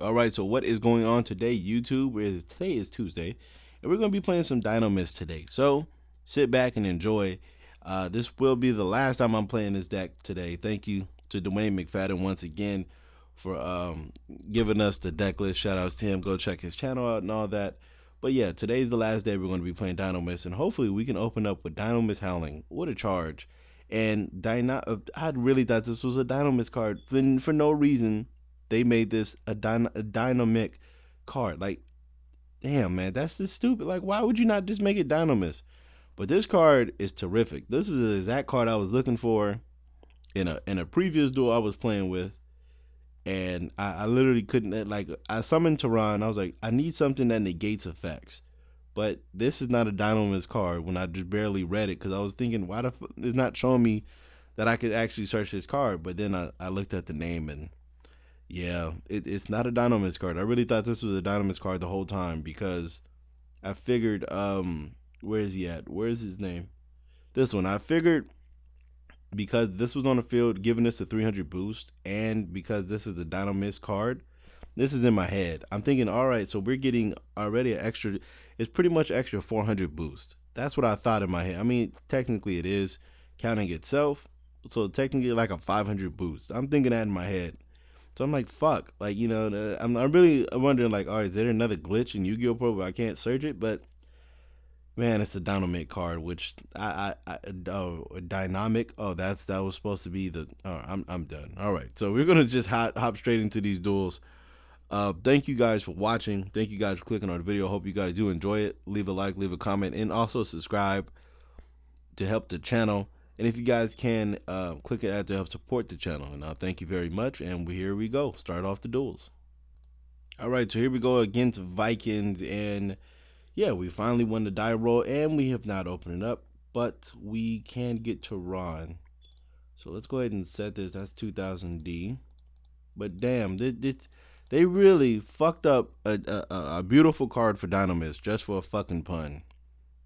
All right, so what is going on today, YouTube? Is today is Tuesday, and we're gonna be playing some Dinomist today. So sit back and enjoy. Uh, this will be the last time I'm playing this deck today. Thank you to Dwayne McFadden once again for um, giving us the deck list. Shout outs to him. Go check his channel out and all that. But yeah, today's the last day we're going to be playing Dinomist, and hopefully we can open up with Dinomist Howling. What a charge! And Dyna, uh, I really thought this was a Dinomist card. Then for no reason, they made this a, dyna- a dynamic card. Like, damn, man, that's just stupid. Like, why would you not just make it Dinomist? But this card is terrific. This is the exact card I was looking for in a in a previous duel I was playing with. And I, I literally couldn't uh, like I summoned Pteran. I was like, I need something that negates effects. But this is not a Dinomist card when I just barely read it because I was thinking, why the f- it's not showing me that I could actually search this card. But then I, I looked at the name and yeah, it, it's not a Dinomist card. I really thought this was a Dinomist card the whole time because I figured, um, where is he at? Where is his name? This one. I figured because this was on the field giving us a 300 boost and because this is the Dinomist card, this is in my head. I'm thinking, all right, so we're getting already an extra, it's pretty much extra 400 boost. That's what I thought in my head. I mean, technically it is counting itself. So technically like a 500 boost. I'm thinking that in my head. So I'm like, fuck, like you know, I'm, I'm really wondering like, all right, is there another glitch in Yu-Gi-Oh Pro where I can't search it? But man, it's a dynamic card, which I, I, I oh, dynamic. Oh, that's that was supposed to be the. Oh, I'm, I'm done. All right, so we're gonna just hop, hop straight into these duels. Uh, thank you guys for watching. Thank you guys for clicking on the video. Hope you guys do enjoy it. Leave a like, leave a comment, and also subscribe to help the channel. And if you guys can, uh, click it to help support the channel. And uh, thank you very much. And here we go. Start off the duels. All right, so here we go against Vikings. And yeah, we finally won the die roll. And we have not opened it up. But we can get to Ron. So let's go ahead and set this. That's 2000D. But damn, this, this, they really fucked up a, a, a beautiful card for Dinomist just for a fucking pun.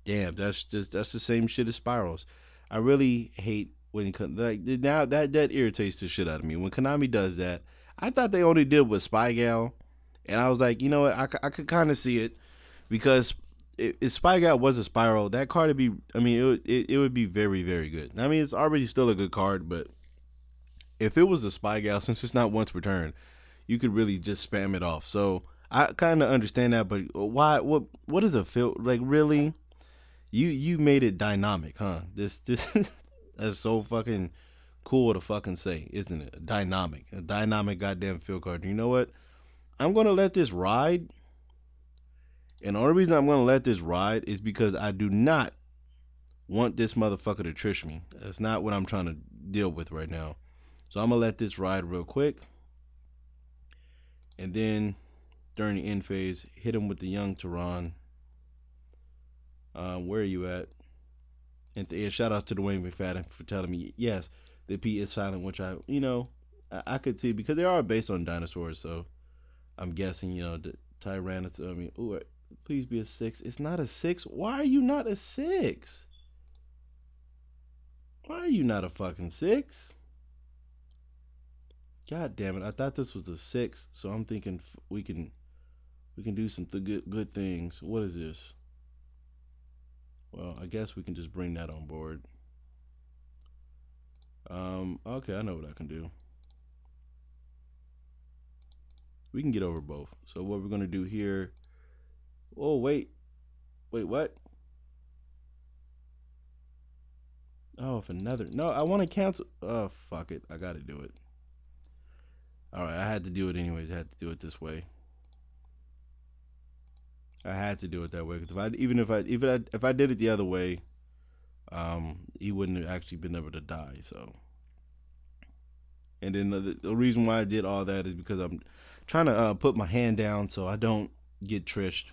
Damn, that's just that's the same shit as Spirals. I really hate when like now that that irritates the shit out of me when Konami does that. I thought they only did with Spy Gal, and I was like, you know what, I, I could kind of see it because if Spy Gal was a Spiral, that card would be. I mean, it, would, it it would be very very good. I mean, it's already still a good card, but if it was a Spy Gal, since it's not once per turn, you could really just spam it off. So I kind of understand that, but why? What? What is a feel like? Really? You you made it dynamic, huh? This this that's so fucking cool to fucking say, isn't it? Dynamic, a dynamic goddamn field card. You know what? I'm gonna let this ride, and the only reason I'm gonna let this ride is because I do not want this motherfucker to trish me. That's not what I'm trying to deal with right now. So I'm gonna let this ride real quick, and then during the end phase, hit him with the young Pteran uh, where are you at? And, th- shout out to Dwayne McFadden for telling me yes, the P is silent, which I you know I, I, could see because they are based on dinosaurs, so I'm guessing you know the Tyrannosaurus. I mean, ooh, please be a six. It's not a six. Why are you not a six? Why are you not a fucking six? God damn it! I thought this was a six, so I'm thinking we can we can do some th- good good things. What is this? Well, I guess we can just bring that on board. Um, okay, I know what I can do. We can get over both. So what we're going to do here... Oh, wait. Wait, what? Oh, if another... No, I want to cancel... Oh, fuck it. I got to do it. Alright, I had to do it anyways. I had to do it this way. I had to do it that way because if I even if I even I, if I did it the other way, um, he wouldn't have actually been able to die. So, and then the, the reason why I did all that is because I'm trying to uh, put my hand down so I don't get trished,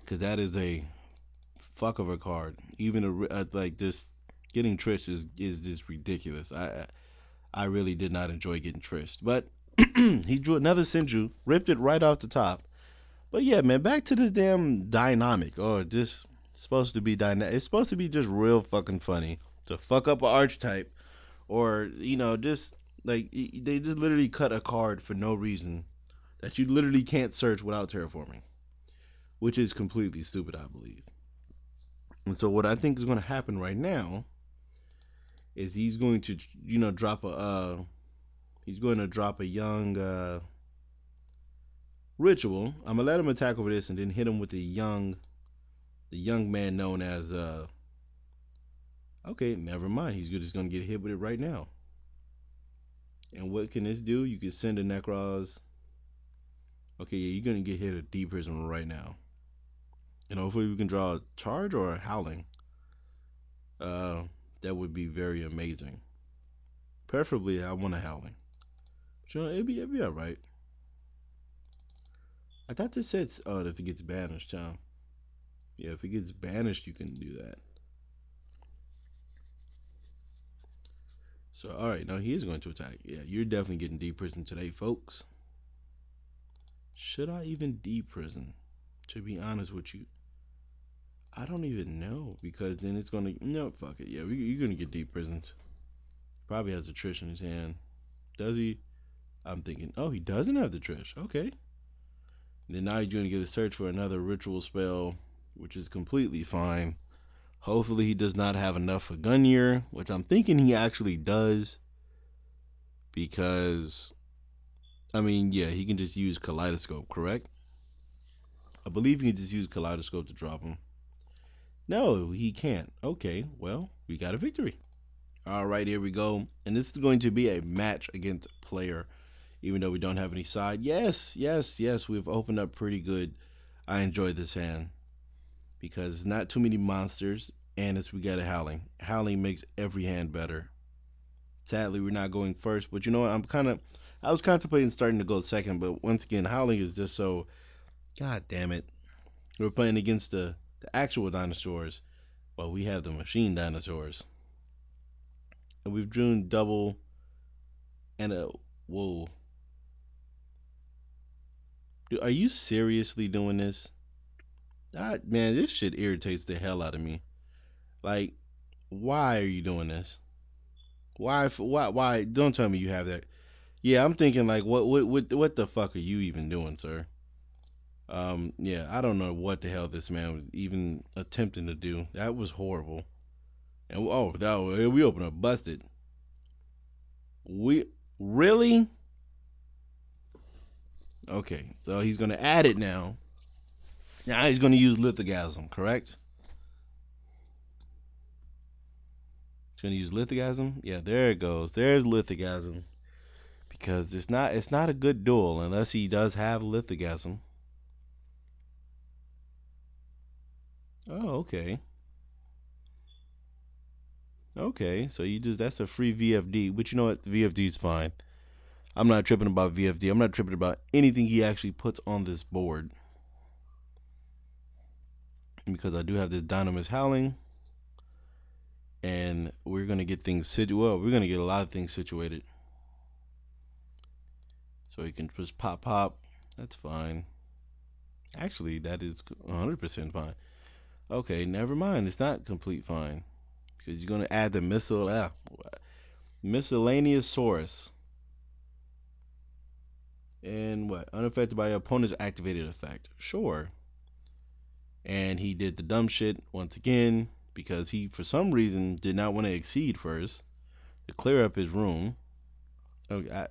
because that is a fuck of a card. Even a, uh, like just getting trished is is just ridiculous. I I really did not enjoy getting trished, but he drew another Senju, ripped it right off the top but yeah, man, back to this damn dynamic. or just supposed to be dynamic. It's supposed to be just real fucking funny to fuck up an archetype, or you know, just like they just literally cut a card for no reason that you literally can't search without terraforming, which is completely stupid, I believe. And so what I think is going to happen right now is he's going to, you know, drop a, uh, he's going to drop a young uh, ritual. I'm gonna let him attack over this and then hit him with the young, the young man known as. uh Okay, never mind. He's good. just gonna get hit with it right now. And what can this do? You can send a Nekroz. Okay, yeah, you're gonna get hit a deep prism right now. And hopefully we can draw a charge or a howling. Uh, that would be very amazing. Preferably, I want a howling. But you know, it'd be it'd be all right. I thought this said, oh, if it gets banished, huh? Yeah, if it gets banished, you can do that. So, all right, now he is going to attack. Yeah, you're definitely getting deep prison today, folks. Should I even deep prison? To be honest with you, I don't even know because then it's gonna no fuck it. Yeah, we, you're gonna get deep prisoned. Probably has a trish in his hand. Does he? I'm thinking, oh, he doesn't have the trish. Okay. Then now you're gonna get a search for another ritual spell, which is completely fine. Hopefully he does not have enough for Gungnir, which I'm thinking he actually does. Because I mean, yeah, he can just use Kaleidoscope, correct? I believe he can just use Kaleidoscope to drop him. No, he can't. Okay, well, we got a victory. All right, here we go. And this is going to be a match against player, even though we don't have any side. Yes, yes, yes, we've opened up pretty good. I enjoy this hand because not too many monsters, and as we got a Howling. Howling makes every hand better. Sadly, we're not going first, but you know what? I'm kind of, I was contemplating starting to go second, but once again, Howling is just so, god damn it. We're playing against the the actual dinosaurs, well, we have the machine dinosaurs. And we've drawn double and a whoa. Dude, are you seriously doing this? Ah, man, this shit irritates the hell out of me. Like, why are you doing this? Why? Why? Why? Don't tell me you have that. Yeah, I'm thinking like, what? What? What? What the fuck are you even doing, sir? Um, yeah, I don't know what the hell this man was even attempting to do. That was horrible. And oh, that we open up busted. We really? Okay, so he's gonna add it now. Now he's gonna use lithogasm, correct? He's gonna use lithogasm. Yeah, there it goes. There's lithogasm. Because it's not it's not a good duel unless he does have lithogasm. Oh, okay. Okay, so you just that's a free VFD, which you know what VFD is fine. I'm not tripping about VFD. I'm not tripping about anything he actually puts on this board. Because I do have this Dinomist Howling. And we're gonna get things situated. Well, we're gonna get a lot of things situated. So you can just pop pop. That's fine. Actually, that is 100% fine. Okay, never mind. It's not complete fine. Because you're going to add the missile, ah, Miscellaneousaurus. And what? Unaffected by your opponent's activated effect. Sure. And he did the dumb shit once again because he, for some reason, did not want to exceed first to clear up his room. Okay, I,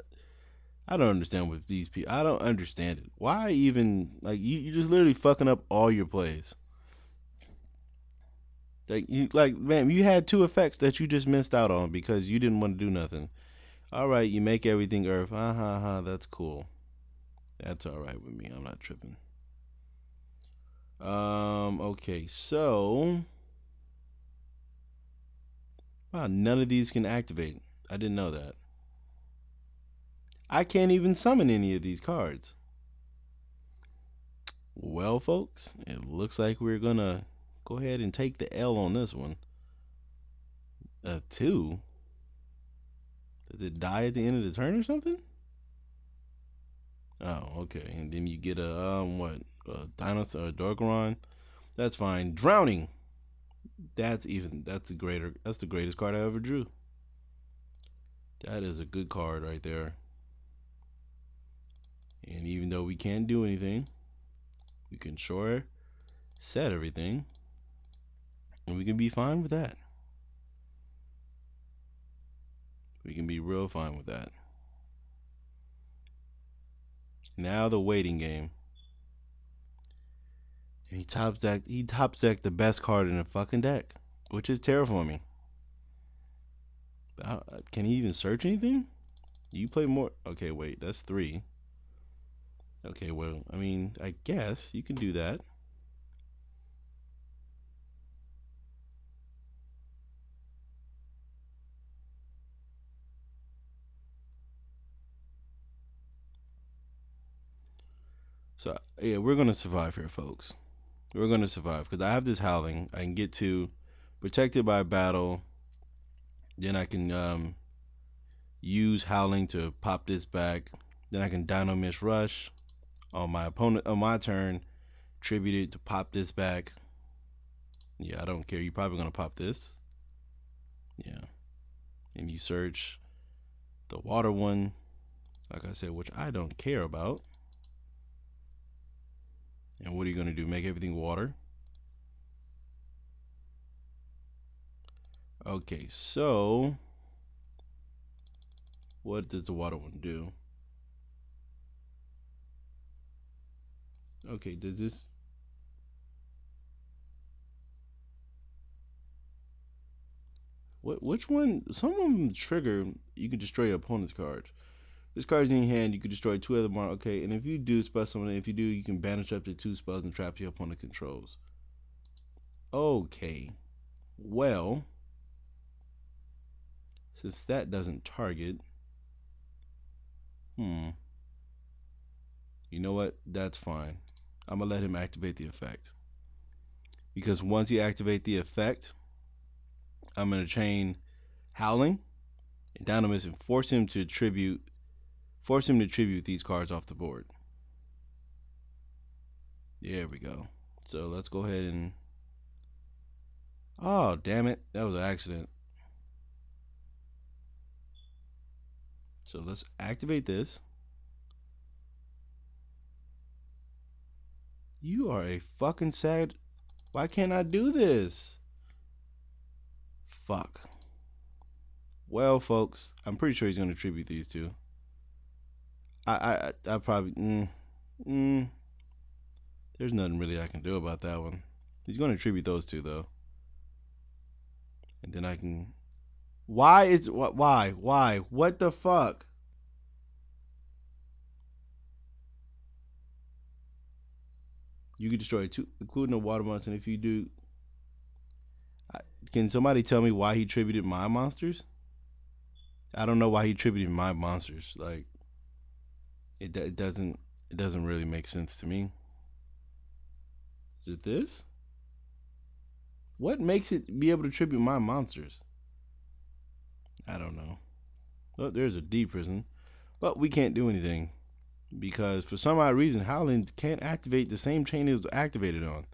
I don't understand what these people. I don't understand it. Why even like you? You're just literally fucking up all your plays. Like you like man, you had two effects that you just missed out on because you didn't want to do nothing. All right, you make everything earth. Uh huh, huh. That's cool. That's all right with me. I'm not tripping. Um. Okay. So. Wow. None of these can activate. I didn't know that. I can't even summon any of these cards. Well, folks, it looks like we're gonna go ahead and take the L on this one. A two? Does it die at the end of the turn or something? Oh, okay. And then you get a um what a dinosaur a Dorkaron. That's fine. Drowning. That's even that's the greater that's the greatest card I ever drew. That is a good card right there. And even though we can't do anything, we can sure set everything. And we can be fine with that. We can be real fine with that. Now the waiting game. He top deck he top deck the best card in the fucking deck, which is terraforming. Uh, can he even search anything? You play more? Okay, wait, that's three. Okay, well, I mean, I guess you can do that. So yeah, we're gonna survive here, folks. We're gonna survive because I have this howling. I can get to protected by battle. Then I can um, use howling to pop this back. Then I can dino mist rush on my opponent on my turn. Tribute it to pop this back. Yeah, I don't care. You're probably gonna pop this. Yeah, and you search the water one, like I said, which I don't care about. And what are you going to do? Make everything water? Okay, so what does the water one do? Okay, does this What which one some of them trigger you can destroy your opponent's cards. This card's in your hand, you can destroy two other marks. Okay, and if you do spell someone, if you do, you can banish up to two spells and trap your opponent controls. Okay. Well, since that doesn't target, hmm. You know what? That's fine. I'm gonna let him activate the effect. Because once you activate the effect, I'm gonna chain Howling and Dinomist and force him to attribute Force him to tribute these cards off the board. There we go. So let's go ahead and... Oh, damn it. That was an accident. So let's activate this. You are a fucking sad... Why can't I do this? Fuck. Well, folks, I'm pretty sure he's going to tribute these two. I I I probably mm, mm, there's nothing really I can do about that one. He's going to attribute those two though, and then I can. Why is what? Why? Why? What the fuck? You can destroy two, including the water monster. And if you do, can somebody tell me why he tributed my monsters? I don't know why he tributed my monsters. Like, it, it doesn't it doesn't really make sense to me. Is it this? What makes it be able to tribute my monsters? I don't know. Well, there's a D prison, but we can't do anything because for some odd reason Howling can't activate the same chain it was activated on.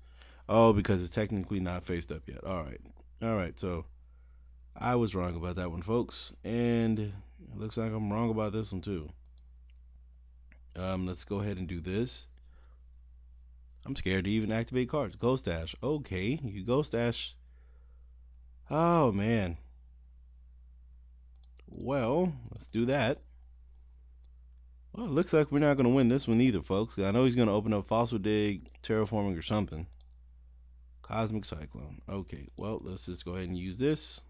Oh, because it's technically not faced up yet. All right, all right. So I was wrong about that one, folks, and it looks like I'm wrong about this one too. Um, let's go ahead and do this. I'm scared to even activate cards. Ghost Ash. Okay, you Ghost Ash. Oh, man. Well, let's do that. Well, it looks like we're not going to win this one either, folks. I know he's going to open up Fossil Dig, Terraforming, or something. Cosmic Cyclone. Okay, well, let's just go ahead and use this.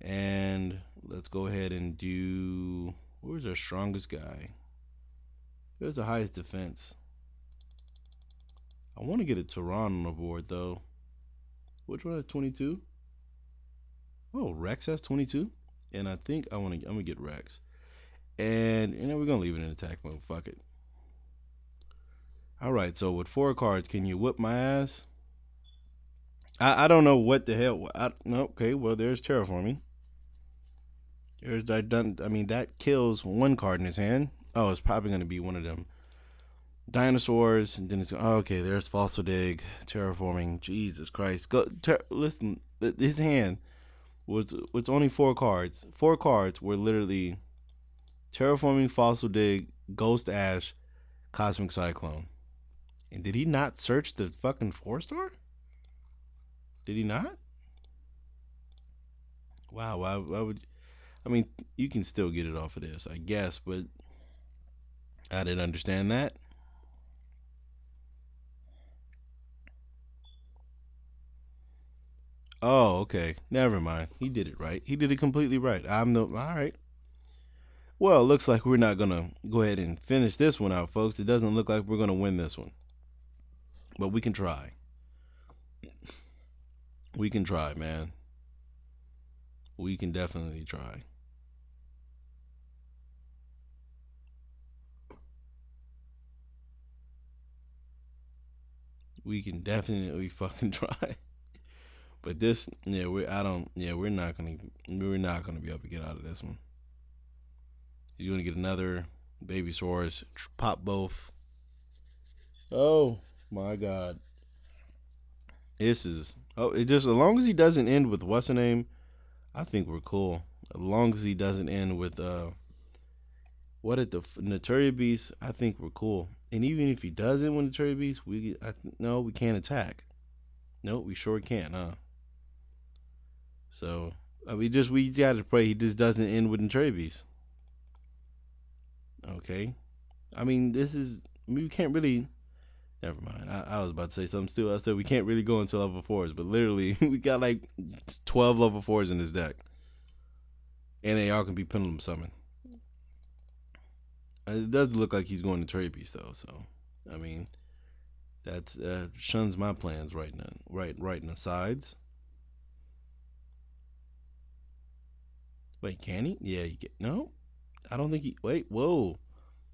And let's go ahead and do... Where's our strongest guy? There's the highest defense. I want to get a Pteran on the board though. Which one has 22? Oh, Rex has 22. And I think I want to. I'm gonna get Rex. And you know we're gonna leave it in attack mode. Fuck it. All right. So with four cards, can you whip my ass? I I don't know what the hell. I, okay. Well, there's terraforming. There's I done. I mean that kills one card in his hand. Oh, it's probably going to be one of them dinosaurs, and then it's oh, okay. There's fossil dig, terraforming. Jesus Christ! Go listen. His hand was was only four cards. Four cards were literally Terraforming Fossil Dig, Ghost Ash, Cosmic Cyclone. And did he not search the fucking four star? Did he not? Wow, why, why would I mean you can still get it off of this, I guess, but I didn't understand that. Oh, okay. Never mind. He did it right. He did it completely right. I'm the all right. Well, looks like we're not gonna go ahead and finish this one out, folks. It doesn't look like we're gonna win this one, but we can try. We can try, man. We can definitely try. We can definitely fucking try. But this, yeah, we I don't, yeah, we're not gonna, we're not gonna be able to get out of this one. He's gonna get another baby Babysaurus, pop both. Oh my god, this is oh, it just as long as he doesn't end with what's the name, I think we're cool. As long as he doesn't end with uh, what if the Naturia Beast, I think we're cool. And even if he doesn't win the Naturia Beast, we I, no, we can't attack. No, we sure can't, huh? So uh, we just we got to pray he just doesn't end with Entrebis. Okay, I mean this is I mean, we can't really. Never mind. I, I was about to say something still. I said we can't really go into level fours, but literally we got like twelve level fours in this deck, and they all can be pendulum summoned. Uh, it does look like he's going to trade piece though, so I mean that uh, shuns my plans right now, right, right in the sides. Wait, can he? Yeah, he can. No, I don't think he. Wait, whoa.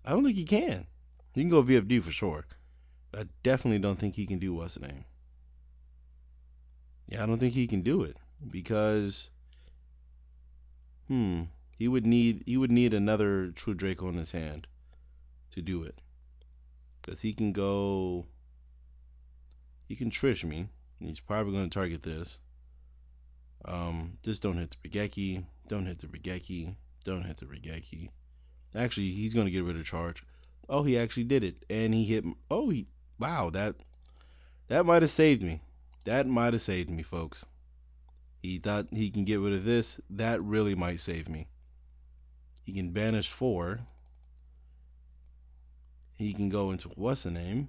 I don't think he can. He can go VFD for sure. I definitely don't think he can do what's the name. Yeah, I don't think he can do it because, hmm, he would need he would need another True Draco in his hand to do it. Because he can go, he can trish me. He's probably going to target this. Um, just don't hit the Raigeki. Don't hit the Raigeki. Don't hit the Raigeki. Actually, he's gonna get rid of charge. Oh, he actually did it, and he hit. Oh, he. Wow, that that might have saved me. That might have saved me, folks. He thought he can get rid of this. That really might save me. He can banish four. He can go into what's the name?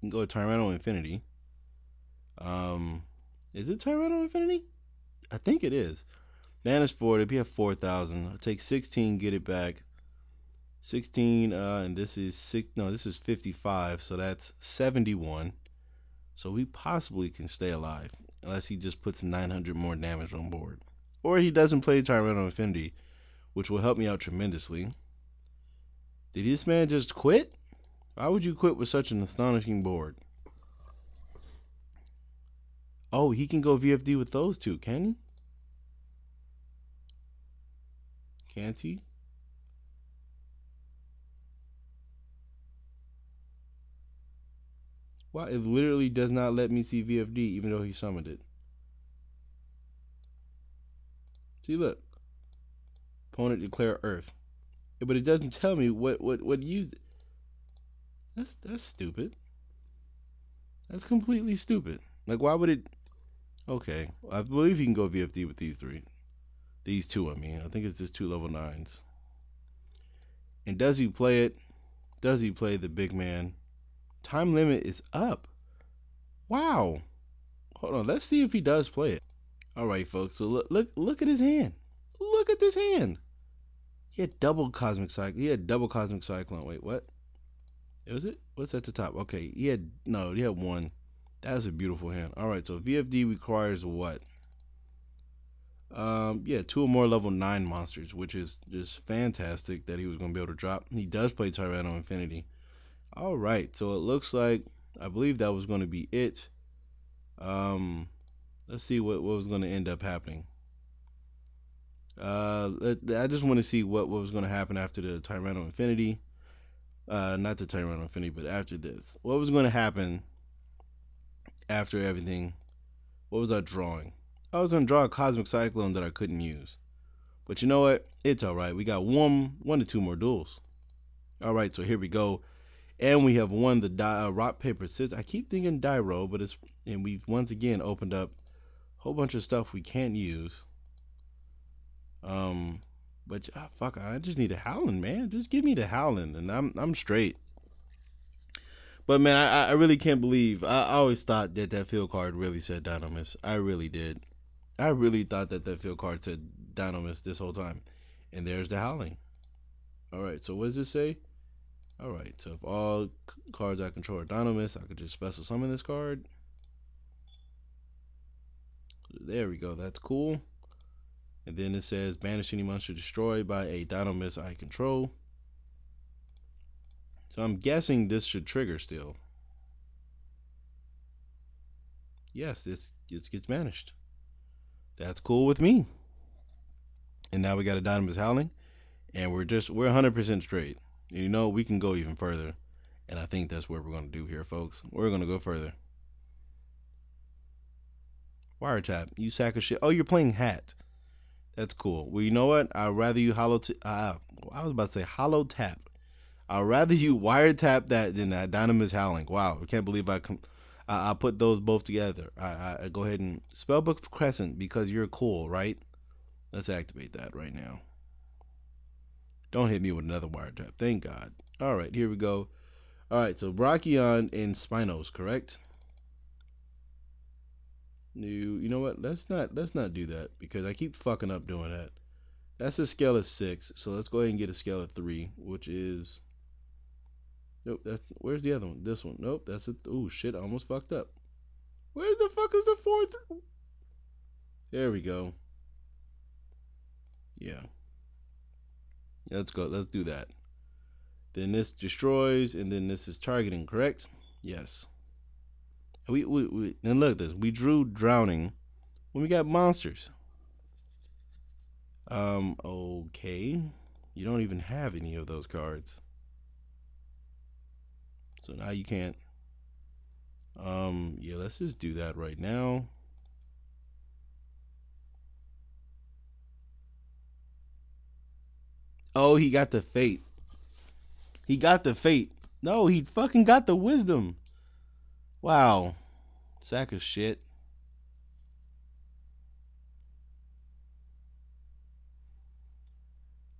He can go to Tyranno Infinity. Um, is it Tyranno Infinity? I think it is. Banish four. If you have 4,000, take 16, get it back. 16, uh, and this is six. No, this is 55, so that's 71. So we possibly can stay alive, unless he just puts 900 more damage on board, or he doesn't play Tyranno Infinity, which will help me out tremendously. Did this man just quit? Why would you quit with such an astonishing board? Oh, he can go VFD with those two, can he? Can't he? Wow, it literally does not let me see VFD even though he summoned it. See, look. Opponent declare Earth. But it doesn't tell me what what what used it. That's that's stupid. That's completely stupid. Like why would it Okay, I believe he can go VFD with these three. These two, I mean. I think it's just two level nines. And does he play it? Does he play the big man? Time limit is up. Wow. Hold on. Let's see if he does play it. All right, folks. So look, look, look at his hand. Look at this hand. He had double cosmic cyclone. He had double cosmic cyclone. Wait, what? Was it? What's at the top? Okay, he had no. He had one. That's a beautiful hand. All right, so VFD requires what? Um, yeah, two or more level nine monsters, which is just fantastic that he was going to be able to drop. He does play Tyranno Infinity. All right, so it looks like I believe that was going to be it. Um, let's see what what was going to end up happening. Uh, I just want to see what what was going to happen after the Tyranno Infinity. Uh, not the Tyranno Infinity, but after this, what was going to happen after everything, what was I drawing? I was going to draw a Cosmic Cyclone that I couldn't use. But you know what? It's all right. We got one, one to two more duels. All right, so here we go, and we have won the die, uh, rock paper scissors. I keep thinking die roll, but it's and we've once again opened up whole bunch of stuff we can't use. Um, but ah, fuck, I just need a howling, man. Just give me the howling, and I'm I'm straight. But man, I, I really can't believe. I, always thought that that field card really said Dinomist. I really did. I really thought that that field card said Dinomist this whole time. And there's the howling. All right, so what does it say? All right, so if all cards I control are Dinomist, I could just special summon this card. There we go. That's cool. And then it says banish any monster destroyed by a Dinomist I control. So I'm guessing this should trigger still. Yes, this it gets banished. That's cool with me. And now we got a Dinomist Howling. And we're just, we're 100% straight. And you know, we can go even further. And I think that's what we're going to do here, folks. We're going to go further. Wiretap. You sack of shit. Oh, you're playing Hat. That's cool. Well, you know what? I'd rather you hollow. T- uh, I was about to say hollow tap I'd rather you wiretap that than that Dinomist Howling. Wow, I can't believe I com- I, I put those both together. I, I, I go ahead and Spellbook Crescent because you're cool, right? Let's activate that right now. Don't hit me with another wiretap. Thank God. All right, here we go. All right, so Brachion and Spinos, correct? You, you know what? Let's not let's not do that because I keep fucking up doing that. That's a scale of six, so let's go ahead and get a scale of three, which is Nope, that's where's the other one? This one. Nope, that's it. Oh shit, I almost fucked up. Where's the fuck is the fourth? There we go. Yeah. Let's go. Let's do that. Then this destroys, and then this is targeting, correct? Yes. We, we, we and look at this. We drew drowning when we got monsters. Um, okay. You don't even have any of those cards. So now you can't. Um, yeah, let's just do that right now. Oh, he got the fate. He got the fate. No, he fucking got the wisdom. Wow. Sack of shit.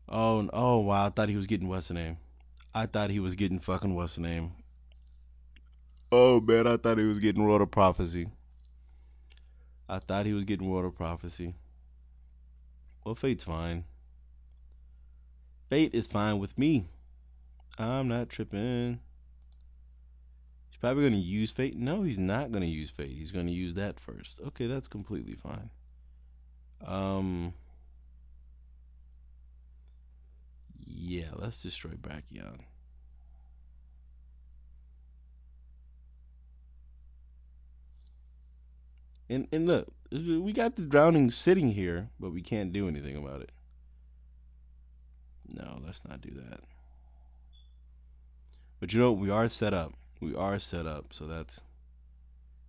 Oh, oh wow. I thought he was getting what's the name. I thought he was getting fucking what's the name. Oh man, I thought he was getting World of Prophecy. I thought he was getting World of Prophecy. Well, Fate's fine. Fate is fine with me. I'm not tripping. Probably going to use Fate. No, he's not going to use Fate. He's going to use that first. Okay, that's completely fine. Um. Yeah, let's destroy Brachion. And and look, we got the drowning sitting here, but we can't do anything about it. No, let's not do that. But you know, we are set up. We are set up, so that's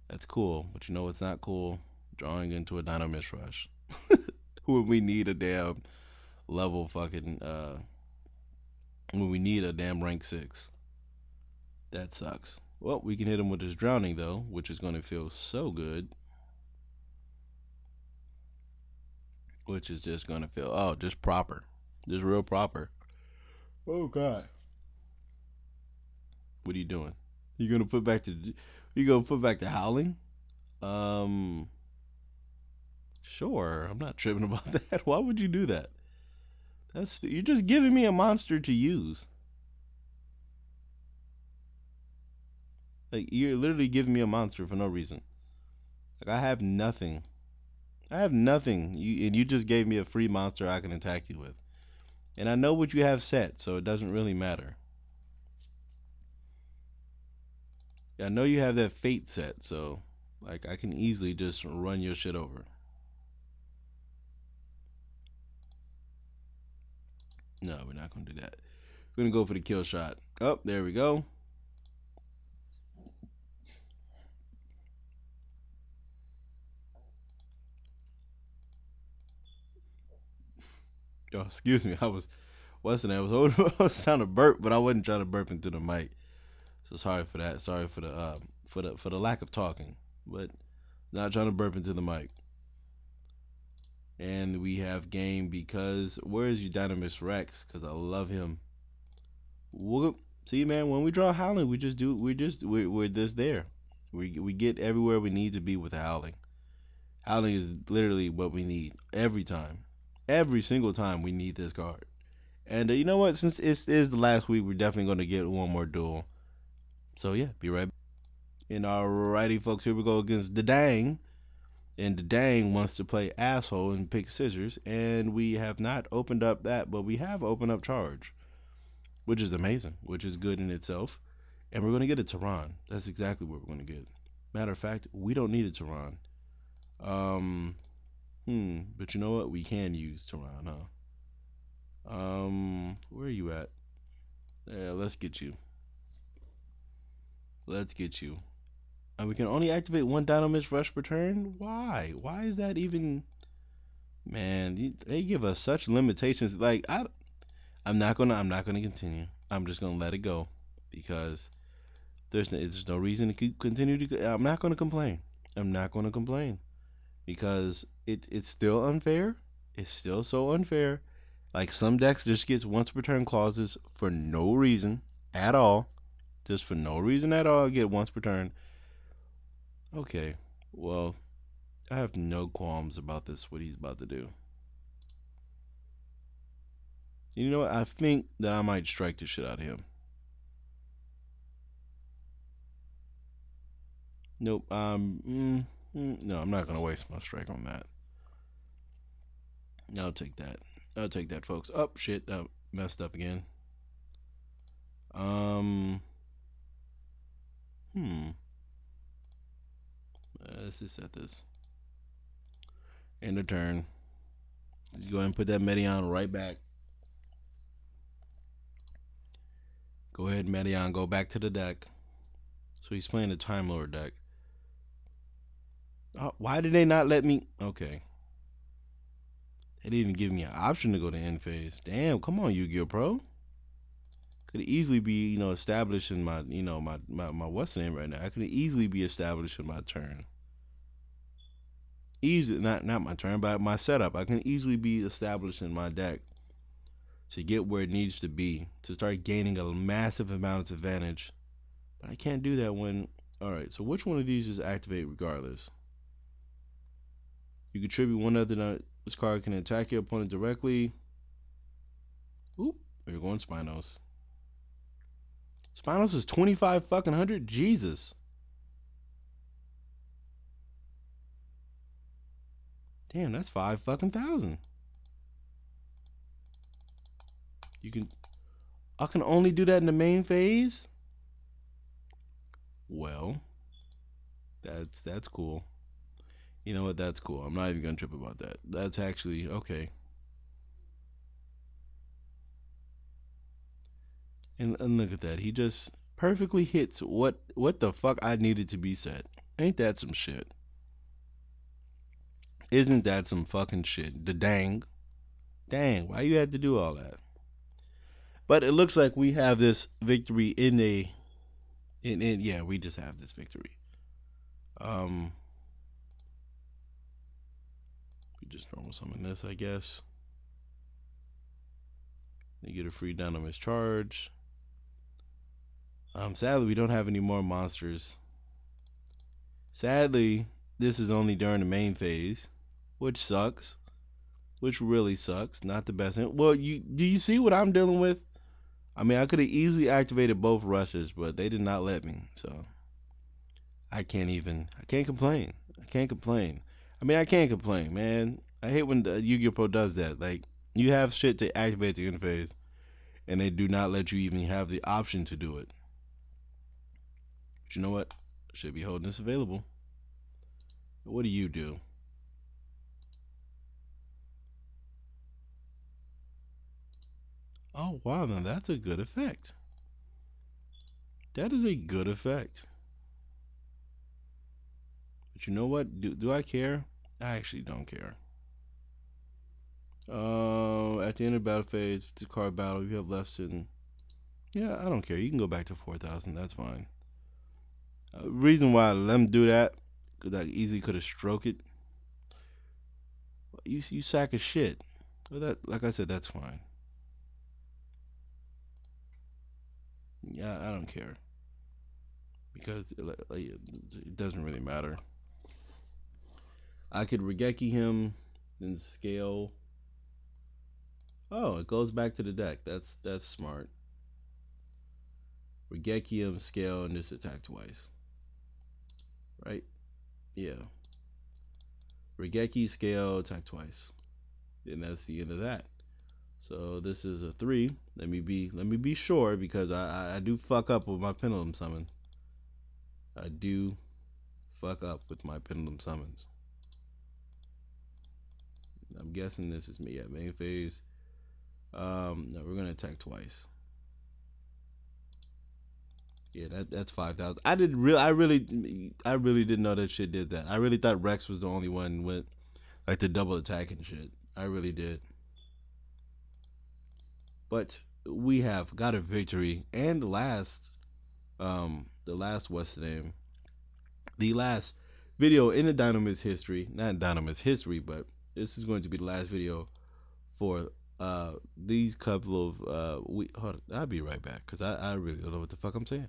that's cool. But you know what's not cool? Drawing into a Dinomist Rush. when we need a damn level fucking uh when we need a damn rank six. That sucks. Well, we can hit him with his drowning though, which is gonna feel so good. which is just gonna feel oh just proper, just real proper. Oh God, what are you doing? You gonna put back to you gonna put back to howling? Um, sure. I'm not tripping about that. Why would you do that? That's you're just giving me a monster to use. Like you're literally giving me a monster for no reason. Like I have nothing I have nothing. You and you just gave me a free monster I can attack you with. And I know what you have set, so it doesn't really matter. I know you have that fate set, so like I can easily just run your shit over. No, we're not gonna do that. We're gonna go for the kill shot. Oh, there we go. Yo, excuse me. I was, what's the name? I was, holding, I was trying to burp, but I wasn't trying to burp into the mic. So sorry for that. Sorry for the uh, for the for the lack of talking, but not trying to burp into the mic. And we have game because where is Eudaimos Rex? Because I love him. Whoop. See, man, when we draw Howling, we just do. We just we're, we're just there. We we get everywhere we need to be with Howling. Howling is literally what we need every time, every single time we need this card. And uh, you know what? Since it is the last week, we're definitely going to get one more duel. So yeah, be right. Back. And alrighty, folks, here we go against the Dang. And the Dang wants to play asshole and pick scissors, and we have not opened up that, but we have opened up charge, which is amazing, which is good in itself. And we're gonna get a Pteran. That's exactly what we're gonna get. Matter of fact, we don't need a Pteran. Um, hmm. But you know what? We can use Pteran, huh? Um, where are you at? Yeah, let's get you. Let's get you. And we can only activate one Dinomist Rush per turn? Why? Why is that even... Man, they give us such limitations. Like, I, I'm not gonna, I'm not gonna continue. I'm just gonna let it go because there's, there's no reason to continue to. I'm not gonna complain. I'm not gonna complain because it, it's still unfair. It's still so unfair. Like some decks just gets once per turn clauses for no reason at all, just for no reason at all. Get once per turn Okay, well, I have no qualms about this, what he's about to do. You know what? I think that I might strike the shit out of him. Nope. Um. Mm, mm, no, I'm not gonna waste my strike on that. I'll take that. I'll take that, folks. Oh shit! I messed up again. Um. Hmm. Uh, let's just set this. End of turn. Let's go ahead and put that Metaion right back. Go ahead, Metaion. Go back to the deck. So he's playing the Time Lord deck. Oh, why did they not let me? Okay. They didn't even give me an option to go to end phase. Damn, come on, Yu-Gi-Oh! Pro. Could easily be, you know, establishing my, you know, my, my, my what's name right now? I could easily be establishing my turn easily not not my turn, but my setup. I can easily be established in my deck to get where it needs to be to start gaining a massive amount of advantage. But I can't do that when. All right, so which one of these is activate regardless? You contribute one other. This card can attack your opponent directly. Oop, we're going Spinos. Spinos is 25 fucking hundred. Jesus. Damn, that's five fucking thousand. You can I can only do that in the main phase? Well, that's that's cool. You know what? That's cool. I'm not even gonna trip about that. That's actually okay. And, and look at that. He just perfectly hits what what the fuck I needed to be set. Ain't that some shit? Isn't that some fucking shit? The dang. Dang, why you had to do all that? But it looks like we have this victory in a in, in yeah, we just have this victory. Um we just normal summon this, I guess. They get a free Dinomist charge. Um sadly we don't have any more monsters. Sadly, this is only during the main phase which sucks. Which really sucks. Not the best. Well, you do you see what I'm dealing with? I mean, I could have easily activated both rushes, but they did not let me. So I can't even. I can't complain. I can't complain. I mean, I can't complain, man. I hate when the Yu-Gi-Oh Pro does that. Like, you have shit to activate the interface, and they do not let you even have the option to do it. But you know what? Should be holding this available. What do you do? Oh, wow, now that's a good effect. That is a good effect. But you know what? Do, do I care? I actually don't care. Uh, at the end of battle phase, the card battle, you have less than. Yeah, I don't care. You can go back to four thousand. That's fine. Reason why I let them do that, because I easily could have stroked it. You you sack of shit. But that, like I said, that's fine. Yeah, I don't care because it, it doesn't really matter. I could Raigeki him, then scale. Oh, it goes back to the deck. That's that's smart. Raigeki him, scale, and just attack twice. Right? Yeah. Raigeki, scale, attack twice. And that's the end of that. So this is a three. Let me be let me be sure because I, I, I do fuck up with my pendulum summon. I do fuck up with my pendulum summons. I'm guessing this is me at main phase. Um, no, we're gonna attack twice. Yeah, that that's five thousand. I didn't really, I really, I really didn't know that shit did that. I really thought Rex was the only one with like the double attack and shit. I really did. But we have got a victory, and the last, um, the last what's the name? The last video in the Dinomist history, not Dinomist history, but this is going to be the last video for uh these couple of uh we hold on, I'll be right back because I, I really don't know what the fuck I'm saying.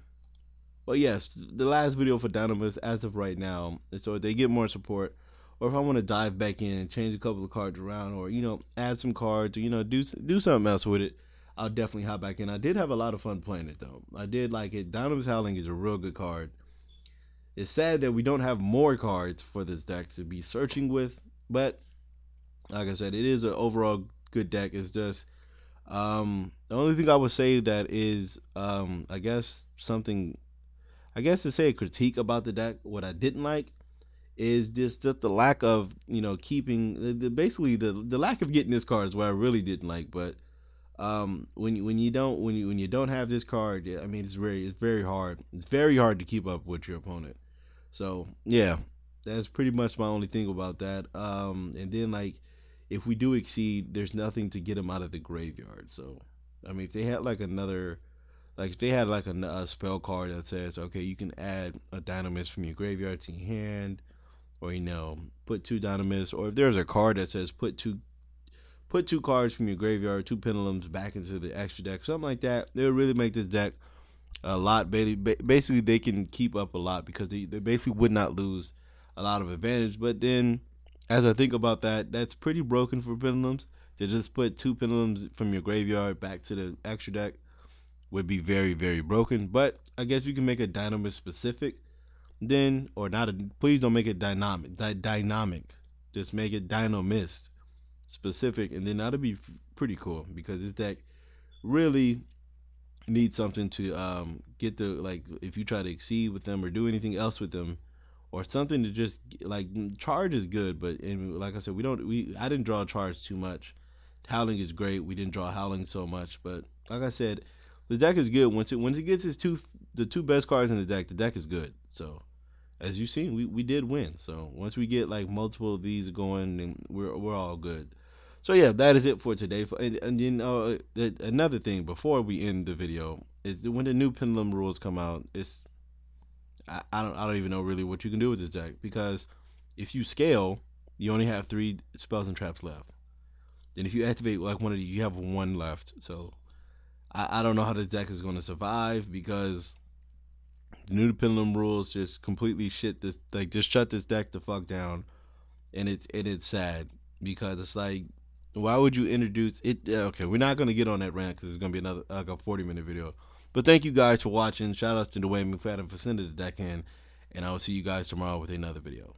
Well yes, the last video for Dinomist as of right now, so if they get more support, or if I want to dive back in and change a couple of cards around, or you know add some cards, or you know do do something else with it, I'll definitely hop back in. I did have a lot of fun playing it though. I did like it. Dinomist Howling is a real good card. It's sad that we don't have more cards for this deck to be searching with, but like I said, it is an overall good deck. It's just um, the only thing I would say that is um, I guess something I guess to say a critique about the deck, what I didn't like is just just the lack of you know keeping the, the, basically the the lack of getting this card is what I really didn't like. But um, when you, when you don't when you when you don't have this card, I mean it's very it's very hard. It's very hard to keep up with your opponent. So yeah, that's pretty much my only thing about that. Um, and then like if we do Xyz, there's nothing to get them out of the graveyard. So I mean if they had like another like if they had like a, a spell card that says okay you can add a Dinomist from your graveyard to your hand or you know put two Dinomist or if there's a card that says put two put two cards from your graveyard, two pendulums back into the extra deck, something like that. It would really make this deck a lot. Better. Basically, they can keep up a lot because they, they basically would not lose a lot of advantage. But then, as I think about that, that's pretty broken for pendulums. To just put two pendulums from your graveyard back to the extra deck would be very, very broken. But I guess you can make a Dinomist specific, then or not. A, please don't make it dynamic. Di- dynamic. Just make it Dinomist specific, and then that'll be pretty cool because this deck really needs something to um, get the like if you try to Xyz with them or do anything else with them or something to just like charge is good but and like i said we don't we i didn't draw charge too much howling is great we didn't draw howling so much but like i said the deck is good once it once it gets its two the two best cards in the deck the deck is good so as you've seen, we, we did win. So once we get like multiple of these going, then we're we're all good. So yeah, that is it for today. And, and then uh, another thing before we end the video is when the new pendulum rules come out, it's I, I don't I don't even know really what you can do with this deck because if you scale, you only have three spells and traps left. Then if you activate like one of the, you have one left. So I, I don't know how the deck is going to survive because the new pendulum rules just completely shit this like just shut this deck the fuck down, and it's and it's sad because it's like why would you introduce it? Okay, we're not gonna get on that rant because it's gonna be another like a forty minute video. But thank you guys for watching. Shout outs to Dwayne McFadden for sending the deck in, and I will see you guys tomorrow with another video.